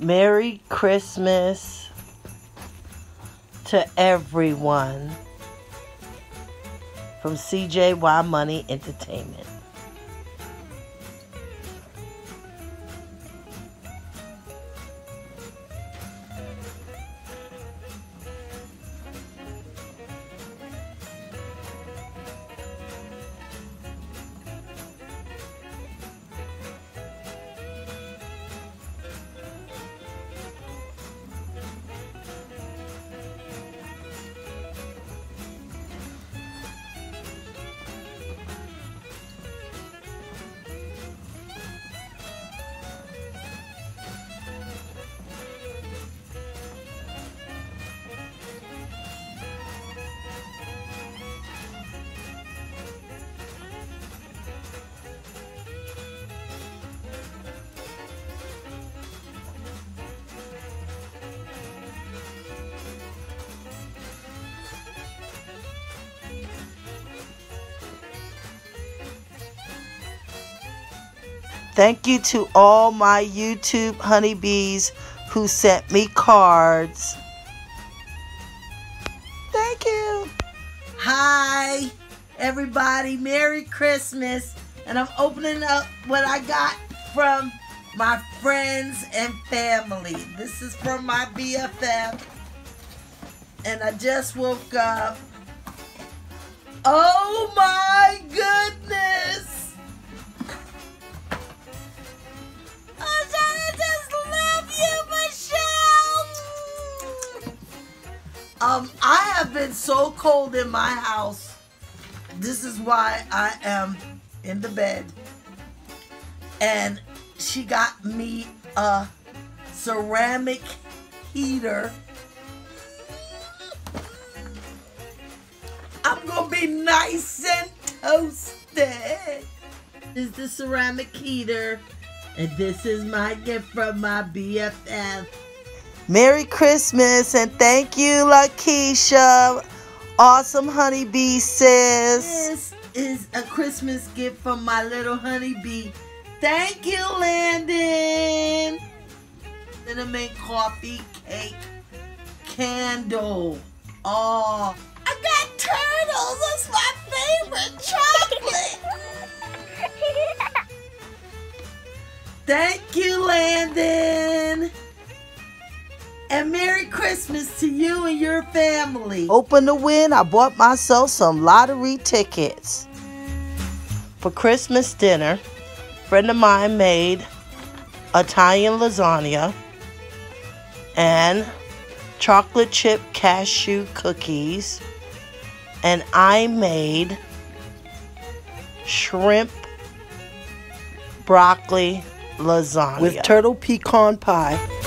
Merry Christmas to everyone from CJY Money Entertainment. Thank you to all my YouTube honeybees who sent me cards. Thank you. Hi, everybody. Merry Christmas. And I'm opening up what I got from my friends and family. This is from my BFF. And I just woke up. Oh my goodness! Um, I have been so cold in my house. This is why I am in the bed. And she got me a ceramic heater. I'm gonna be nice and toasted. This is the ceramic heater. And this is my gift from my BFF. Merry Christmas and thank you, Lakeisha. Awesome honeybee sis. This is a Christmas gift from my little honeybee. Thank you, Landon. Cinnamon coffee cake candle. Oh, I got turtles. That's my favorite chocolate. Thank you, Landon. And Merry Christmas to you and your family. Open the win, I bought myself some lottery tickets. For Christmas dinner, a friend of mine made Italian lasagna and chocolate chip cashew cookies. And I made shrimp broccoli lasagna with turtle pecan pie.